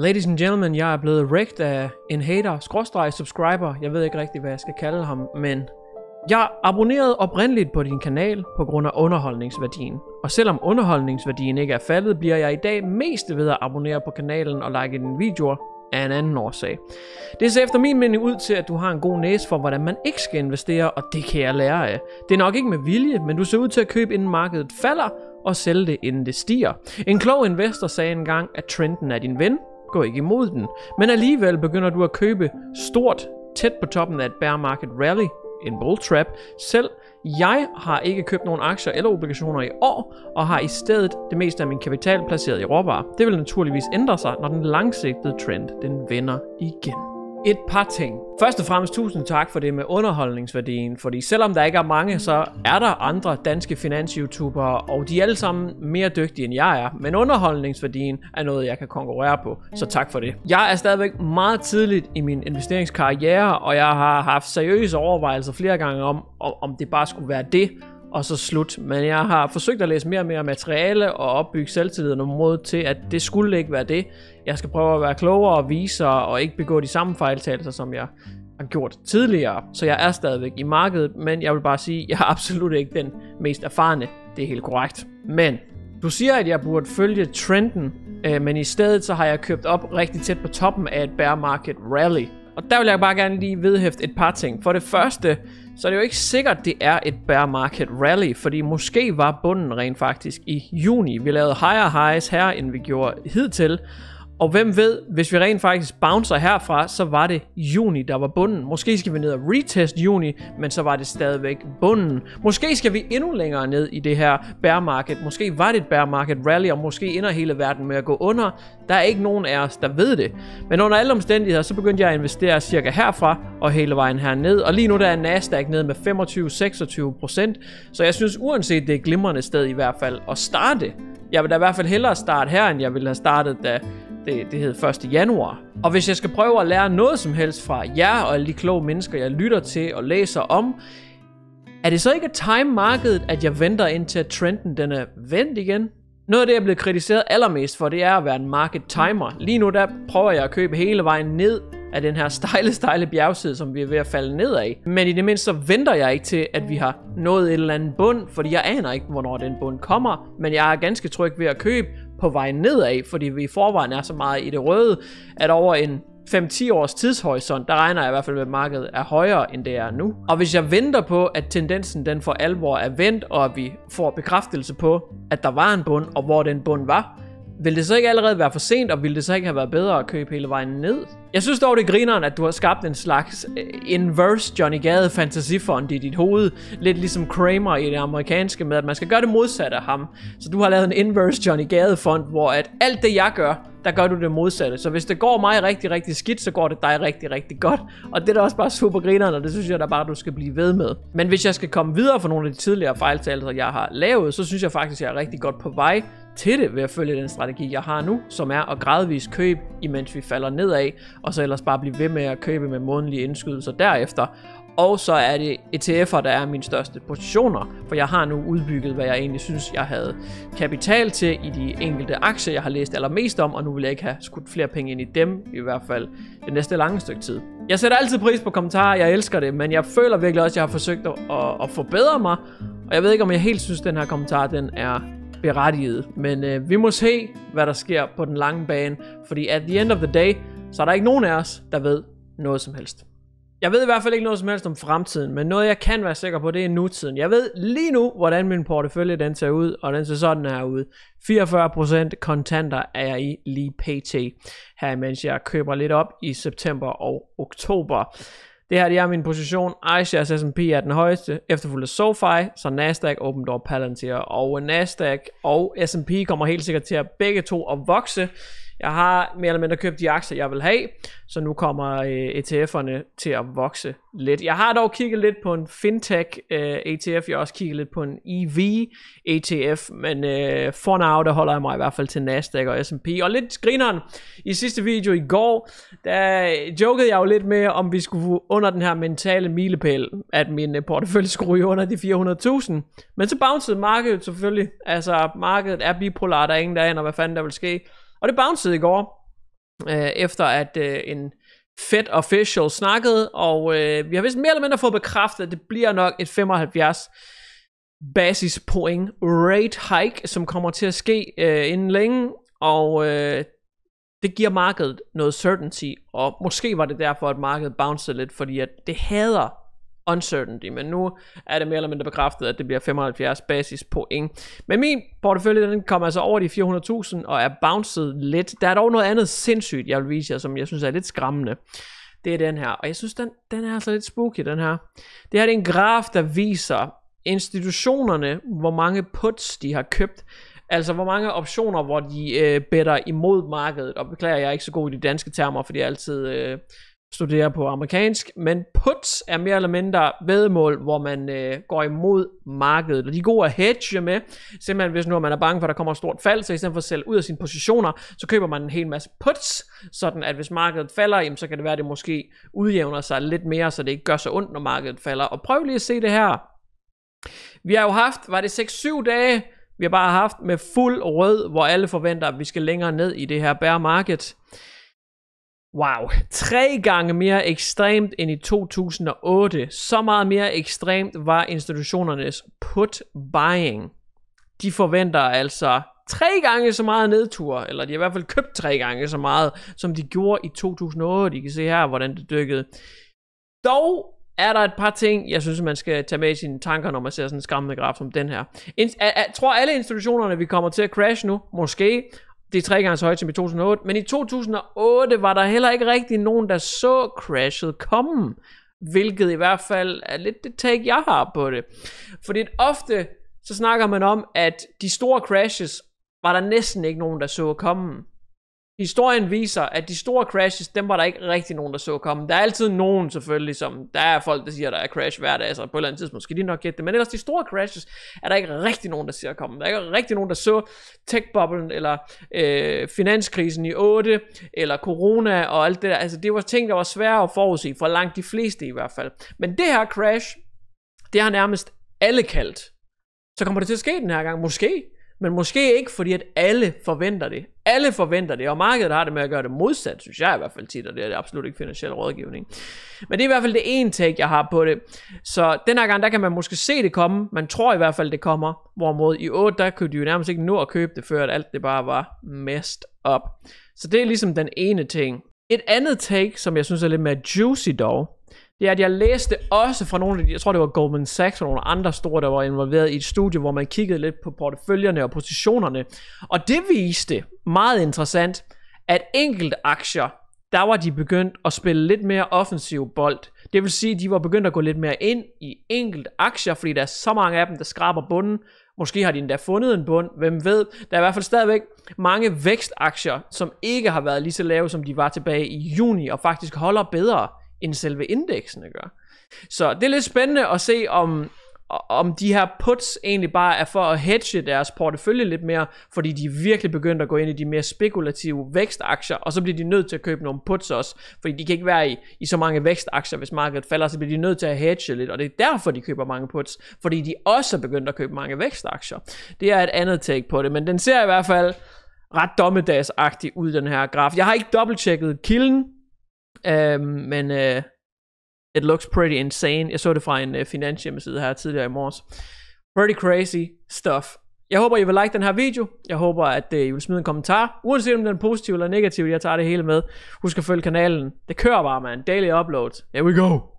Ladies and gentlemen, jeg er blevet wrecked af en hater, skråstreg subscriber, jeg ved ikke rigtig, hvad jeg skal kalde ham, men jeg abonnerede oprindeligt på din kanal på grund af underholdningsværdien. Og selvom underholdningsværdien ikke er faldet, bliver jeg i dag mest ved at abonnere på kanalen og like dine videoer af en anden årsag. Det ser efter min mening ud til, at du har en god næse for, hvordan man ikke skal investere, og det kan jeg lære af. Det er nok ikke med vilje, men du ser ud til at købe inden markedet falder, og sælge det inden det stiger. En klog investor sagde engang, at trenden er din ven, gå ikke imod den. Men alligevel begynder du at købe stort, tæt på toppen af et bear market rally, en bull trap. Selv jeg har ikke købt nogen aktier eller obligationer i år, og har i stedet det meste af min kapital placeret i råvarer. Det vil naturligvis ændre sig, når den langsigtede trend den vender igen et par ting. Først og fremmest tusind tak for det med underholdningsværdien, fordi selvom der ikke er mange, så er der andre danske finans-youtubere, og de er alle sammen mere dygtige end jeg er, men underholdningsværdien er noget, jeg kan konkurrere på, så tak for det. Jeg er stadigvæk meget tidligt i min investeringskarriere, og jeg har haft seriøse overvejelser flere gange om, om det bare skulle være det, og så slut. Men jeg har forsøgt at læse mere og mere materiale og opbygge selvtilliden om mod til, at det skulle ikke være det. Jeg skal prøve at være klogere og vise og ikke begå de samme fejltagelser, som jeg har gjort tidligere. Så jeg er stadigvæk i markedet, men jeg vil bare sige, at jeg er absolut ikke den mest erfarne. Det er helt korrekt. Men du siger, at jeg burde følge trenden, øh, men i stedet så har jeg købt op rigtig tæt på toppen af et bear market rally. Og der vil jeg bare gerne lige vedhæfte et par ting. For det første, så er det jo ikke sikkert, det er et bear market rally, fordi måske var bunden rent faktisk i juni. Vi lavede higher highs her, end vi gjorde hidtil, og hvem ved, hvis vi rent faktisk bouncer herfra, så var det juni, der var bunden. Måske skal vi ned og retest juni, men så var det stadigvæk bunden. Måske skal vi endnu længere ned i det her bear market. Måske var det et bear market rally, og måske ender hele verden med at gå under. Der er ikke nogen af os, der ved det. Men under alle omstændigheder, så begyndte jeg at investere cirka herfra og hele vejen herned. Og lige nu der er Nasdaq ned med 25-26%. Så jeg synes uanset det er et glimrende sted i hvert fald at starte. Jeg vil da i hvert fald hellere starte her, end jeg ville have startet, da det, det hed 1. januar. Og hvis jeg skal prøve at lære noget som helst fra jer og alle de kloge mennesker, jeg lytter til og læser om, er det så ikke time-markedet, at jeg venter indtil trenden den er vendt igen? Noget af det, jeg er blevet kritiseret allermest for, det er at være en market timer. Lige nu der prøver jeg at købe hele vejen ned af den her stejle, stejle bjergside, som vi er ved at falde ned af. Men i det mindste så venter jeg ikke til, at vi har nået et eller andet bund, fordi jeg aner ikke, hvornår den bund kommer. Men jeg er ganske tryg ved at købe, på vej nedad, fordi vi i forvejen er så meget i det røde, at over en 5-10 års tidshorisont, der regner jeg i hvert fald med, at markedet er højere, end det er nu. Og hvis jeg venter på, at tendensen den for alvor er vendt, og at vi får bekræftelse på, at der var en bund, og hvor den bund var, vil det så ikke allerede være for sent, og ville det så ikke have været bedre at købe hele vejen ned? Jeg synes dog, det er grineren, at du har skabt en slags øh, inverse Johnny Gade fantasifond i dit hoved. Lidt ligesom Kramer i det amerikanske med, at man skal gøre det modsatte af ham. Så du har lavet en inverse Johnny Gade fond, hvor at alt det jeg gør, der gør du det modsatte. Så hvis det går mig rigtig, rigtig skidt, så går det dig rigtig, rigtig godt. Og det er da også bare super grineren, og det synes jeg da bare, du skal blive ved med. Men hvis jeg skal komme videre for nogle af de tidligere fejltagelser, jeg har lavet, så synes jeg faktisk, jeg er rigtig godt på vej til det ved at følge den strategi, jeg har nu, som er at gradvist købe, imens vi falder nedad, og så ellers bare blive ved med at købe med månedlige indskydelser derefter. Og så er det ETF'er, der er mine største positioner, for jeg har nu udbygget, hvad jeg egentlig synes, jeg havde kapital til i de enkelte aktier, jeg har læst allermest om, og nu vil jeg ikke have skudt flere penge ind i dem, i hvert fald det næste lange stykke tid. Jeg sætter altid pris på kommentarer, jeg elsker det, men jeg føler virkelig også, at jeg har forsøgt at, at, at forbedre mig, og jeg ved ikke, om jeg helt synes, at den her kommentar, den er berettiget. Men øh, vi må se, hvad der sker på den lange bane, fordi at the end of the day, så er der ikke nogen af os, der ved noget som helst. Jeg ved i hvert fald ikke noget som helst om fremtiden, men noget jeg kan være sikker på, det er nutiden. Jeg ved lige nu, hvordan min portefølje den ser ud, og den ser sådan her ud. 44% kontanter er jeg i lige pt. Her mens jeg køber lidt op i september og oktober. Det her det er min position. iShares S&P er den højeste, efterfulgt af SoFi, så Nasdaq, Open Door, Palantir og Nasdaq og S&P kommer helt sikkert til at begge to at vokse. Jeg har mere eller mindre købt de aktier, jeg vil have, så nu kommer øh, ETF'erne til at vokse lidt. Jeg har dog kigget lidt på en fintech øh, ETF, jeg har også kigget lidt på en EV ETF, men øh, for now, der holder jeg mig i hvert fald til Nasdaq og S&P. Og lidt grineren, i sidste video i går, der øh, jokede jeg jo lidt med, om vi skulle under den her mentale milepæl, at min øh, portefølje skulle ryge under de 400.000. Men så bouncede markedet selvfølgelig. Altså, markedet er bipolar, der er ingen der aner, hvad fanden der vil ske. Og det bouncede i går. øh, efter at øh, en Fed official snakkede, og øh, vi har vist mere eller mindre fået bekræftet, at det bliver nok et 75 basispoint rate hike, som kommer til at ske øh, inden længe, og øh, det giver markedet noget certainty, og måske var det derfor, at markedet bouncede lidt, fordi at det hader uncertainty, men nu er det mere eller mindre bekræftet, at det bliver 75 basis point. Men min portefølje, den kommer altså over de 400.000 og er bounced lidt. Der er dog noget andet sindssygt, jeg vil vise jer, som jeg synes er lidt skræmmende. Det er den her, og jeg synes, den, den er altså lidt spooky, den her. Det her det er en graf, der viser institutionerne, hvor mange puts de har købt. Altså, hvor mange optioner, hvor de øh, better imod markedet. Og beklager, jeg er ikke så god i de danske termer, fordi jeg altid øh, studerer på amerikansk. Men puts er mere eller mindre vedmål, hvor man øh, går imod markedet. Og de er gode at hedge med. Simpelthen, hvis nu man er bange for, at der kommer et stort fald, så i stedet for at sælge ud af sine positioner, så køber man en hel masse puts. Sådan at hvis markedet falder, jamen, så kan det være, at det måske udjævner sig lidt mere, så det ikke gør så ondt, når markedet falder. Og prøv lige at se det her. Vi har jo haft, var det 6-7 dage, vi har bare haft med fuld rød, hvor alle forventer, at vi skal længere ned i det her bear market. Wow, tre gange mere ekstremt end i 2008. Så meget mere ekstremt var institutionernes put buying. De forventer altså tre gange så meget nedtur, eller de har i hvert fald købt tre gange så meget, som de gjorde i 2008. I kan se her, hvordan det dykkede. Dog er der et par ting, jeg synes, man skal tage med i sine tanker, når man ser sådan en skræmmende graf som den her. Jeg tror alle institutionerne, vi kommer til at crash nu, måske, det er tre gange så højt som i 2008, men i 2008 var der heller ikke rigtig nogen, der så crashet komme, hvilket i hvert fald er lidt det take, jeg har på det. Fordi ofte, så snakker man om, at de store crashes, var der næsten ikke nogen, der så komme. Historien viser, at de store crashes, dem var der ikke rigtig nogen, der så komme. Der er altid nogen selvfølgelig, som der er folk, der siger, der er crash hver dag, så på et eller andet tidspunkt skal de nok gætte det. Men ellers de store crashes, er der ikke rigtig nogen, der siger komme. Der er ikke rigtig nogen, der så tech-boblen, eller øh, finanskrisen i 8, eller corona og alt det der. Altså det var ting, der var svære at forudse, for langt de fleste i hvert fald. Men det her crash, det har nærmest alle kaldt. Så kommer det til at ske den her gang, måske. Men måske ikke, fordi at alle forventer det. Alle forventer det, og markedet har det med at gøre det modsat, synes jeg i hvert fald tit, og det er absolut ikke finansiel rådgivning. Men det er i hvert fald det ene take, jeg har på det. Så den her gang, der kan man måske se det komme, man tror i hvert fald, det kommer. Hvorimod i 8, der kunne de jo nærmest ikke nå at købe det, før at alt det bare var messed up. Så det er ligesom den ene ting. Et andet take, som jeg synes er lidt mere juicy dog, det er, at jeg læste også fra nogle af de, jeg tror det var Goldman Sachs og nogle andre store, der var involveret i et studie, hvor man kiggede lidt på porteføljerne og positionerne. Og det viste, meget interessant, at enkelte aktier, der var de begyndt at spille lidt mere offensiv bold. Det vil sige, at de var begyndt at gå lidt mere ind i enkelte aktier, fordi der er så mange af dem, der skraber bunden. Måske har de endda fundet en bund, hvem ved. Der er i hvert fald stadigvæk mange vækstaktier, som ikke har været lige så lave, som de var tilbage i juni, og faktisk holder bedre end selve indeksene gør. Så det er lidt spændende at se, om, om de her puts egentlig bare er for at hedge deres portefølje lidt mere, fordi de virkelig begyndt at gå ind i de mere spekulative vækstaktier, og så bliver de nødt til at købe nogle puts også, fordi de kan ikke være i, i så mange vækstaktier, hvis markedet falder, så bliver de nødt til at hedge lidt, og det er derfor, de køber mange puts, fordi de også er begyndt at købe mange vækstaktier. Det er et andet take på det, men den ser i hvert fald ret dommedagsagtig ud, den her graf. Jeg har ikke dobbelttjekket kilden, Um, men uh, it looks pretty insane. Jeg så det fra en øh, uh, finanshjemmeside her tidligere i morges. Pretty crazy stuff. Jeg håber, I vil like den her video. Jeg håber, at uh, I vil smide en kommentar. Uanset om den er positiv eller negativ, jeg tager det hele med. Husk at følge kanalen. Det kører bare, man. Daily uploads. Here we go.